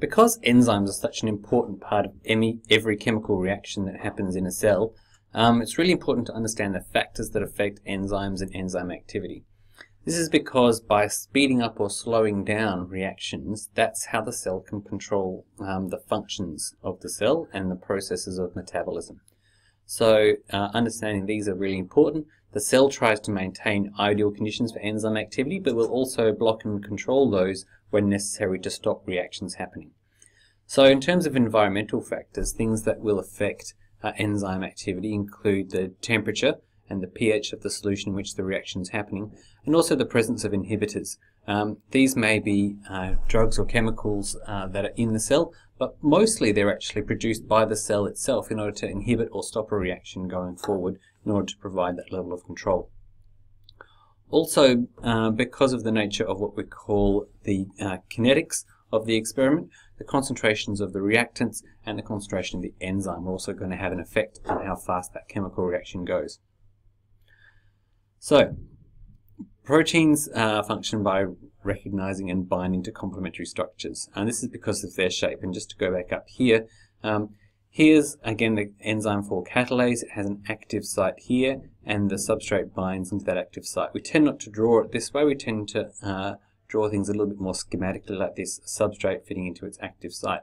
because enzymes are such an important part of every chemical reaction that happens in a cell, um, it's really important to understand the factors that affect enzymes and enzyme activity. This is because by speeding up or slowing down reactions, that's how the cell can control um, the functions of the cell and the processes of metabolism. So uh, understanding these are really important. The cell tries to maintain ideal conditions for enzyme activity, but will also block and control those when necessary to stop reactions happening. So in terms of environmental factors, things that will affect uh, enzyme activity include the temperature, and the pH of the solution in which the reaction is happening, and also the presence of inhibitors. Um, these may be uh, drugs or chemicals uh, that are in the cell, but mostly they're actually produced by the cell itself in order to inhibit or stop a reaction going forward in order to provide that level of control. Also, uh, because of the nature of what we call the uh, kinetics of the experiment, the concentrations of the reactants and the concentration of the enzyme are also going to have an effect on how fast that chemical reaction goes. So, proteins uh, function by recognizing and binding to complementary structures. And this is because of their shape. And just to go back up here, um, here's again the enzyme for catalase. It has an active site here, and the substrate binds into that active site. We tend not to draw it this way. We tend to uh, draw things a little bit more schematically like this substrate fitting into its active site.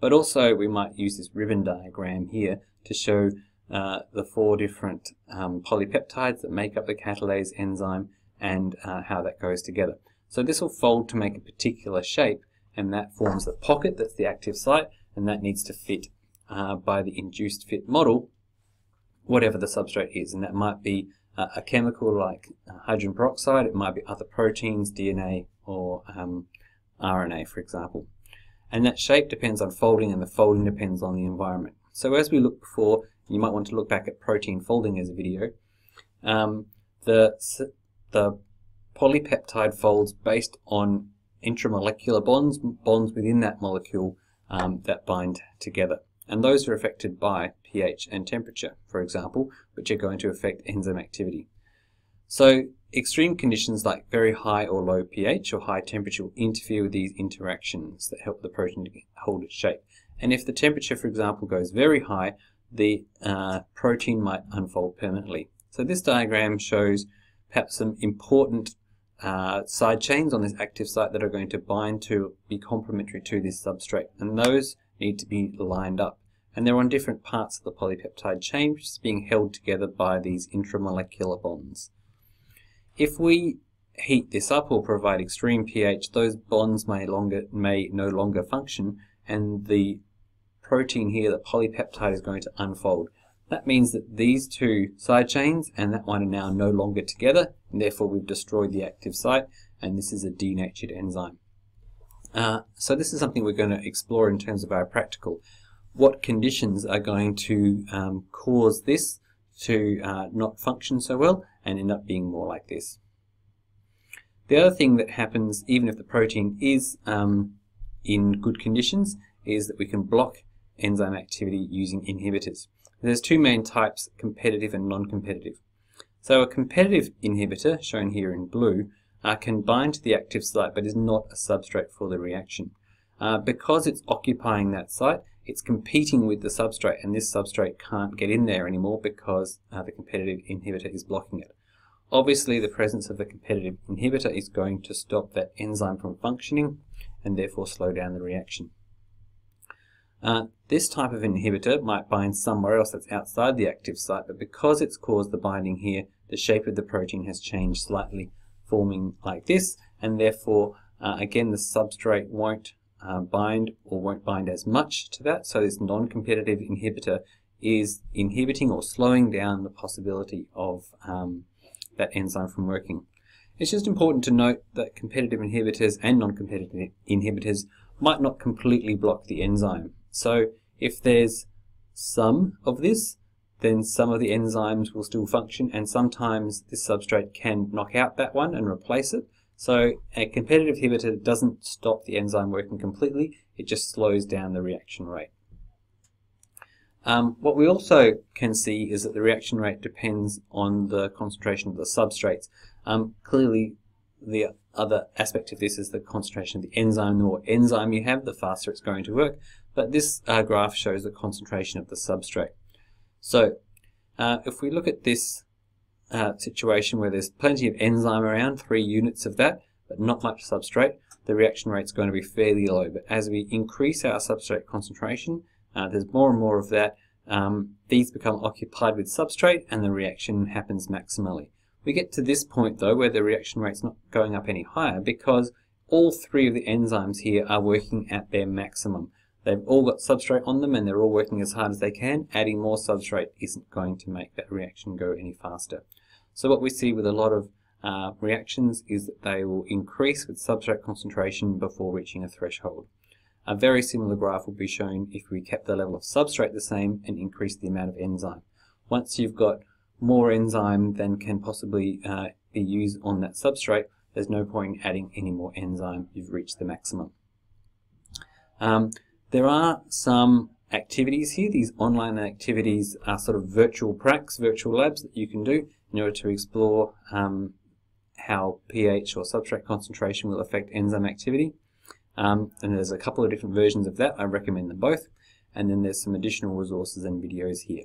But also we might use this ribbon diagram here to show uh, the four different um, polypeptides that make up the catalase enzyme and uh, how that goes together. So this will fold to make a particular shape and that forms the pocket that's the active site and that needs to fit uh, by the induced fit model whatever the substrate is and that might be uh, a chemical like uh, hydrogen peroxide, it might be other proteins, DNA or um, RNA for example. And that shape depends on folding and the folding depends on the environment. So as we looked before, you might want to look back at protein folding as a video. Um, the, the polypeptide folds based on intramolecular bonds, bonds within that molecule um, that bind together. And those are affected by pH and temperature, for example, which are going to affect enzyme activity. So extreme conditions like very high or low pH or high temperature will interfere with these interactions that help the protein to hold its shape. And if the temperature, for example, goes very high, the uh, protein might unfold permanently. So this diagram shows perhaps some important uh, side chains on this active site that are going to bind to be complementary to this substrate and those need to be lined up and they're on different parts of the polypeptide chain which is being held together by these intramolecular bonds. If we heat this up or provide extreme pH those bonds may longer may no longer function and the protein here, the polypeptide, is going to unfold. That means that these two side chains and that one are now no longer together, and therefore we've destroyed the active site, and this is a denatured enzyme. Uh, so this is something we're going to explore in terms of our practical. What conditions are going to um, cause this to uh, not function so well and end up being more like this? The other thing that happens, even if the protein is um, in good conditions, is that we can block enzyme activity using inhibitors. There's two main types, competitive and non-competitive. So a competitive inhibitor, shown here in blue, uh, can bind to the active site but is not a substrate for the reaction. Uh, because it's occupying that site, it's competing with the substrate and this substrate can't get in there anymore because uh, the competitive inhibitor is blocking it. Obviously the presence of the competitive inhibitor is going to stop that enzyme from functioning and therefore slow down the reaction. Uh, this type of inhibitor might bind somewhere else that's outside the active site, but because it's caused the binding here, the shape of the protein has changed slightly, forming like this, and therefore, uh, again, the substrate won't uh, bind or won't bind as much to that, so this non-competitive inhibitor is inhibiting or slowing down the possibility of um, that enzyme from working. It's just important to note that competitive inhibitors and non-competitive inhibitors might not completely block the enzyme. So if there's some of this, then some of the enzymes will still function and sometimes this substrate can knock out that one and replace it. So a competitive inhibitor doesn't stop the enzyme working completely, it just slows down the reaction rate. Um, what we also can see is that the reaction rate depends on the concentration of the substrates. Um, clearly, the other aspect of this is the concentration of the enzyme. The more enzyme you have, the faster it's going to work. But this uh, graph shows the concentration of the substrate. So uh, if we look at this uh, situation where there's plenty of enzyme around, three units of that, but not much substrate, the reaction rate is going to be fairly low. But as we increase our substrate concentration, uh, there's more and more of that, um, these become occupied with substrate and the reaction happens maximally. We get to this point though where the reaction rate's not going up any higher because all three of the enzymes here are working at their maximum. They've all got substrate on them and they're all working as hard as they can. Adding more substrate isn't going to make that reaction go any faster. So what we see with a lot of uh, reactions is that they will increase with substrate concentration before reaching a threshold. A very similar graph will be shown if we kept the level of substrate the same and increased the amount of enzyme. Once you've got more enzyme than can possibly uh, be used on that substrate, there's no point in adding any more enzyme. You've reached the maximum. Um, there are some activities here. These online activities are sort of virtual pracs, virtual labs that you can do in order to explore um, how pH or substrate concentration will affect enzyme activity. Um, and there's a couple of different versions of that. I recommend them both. And then there's some additional resources and videos here.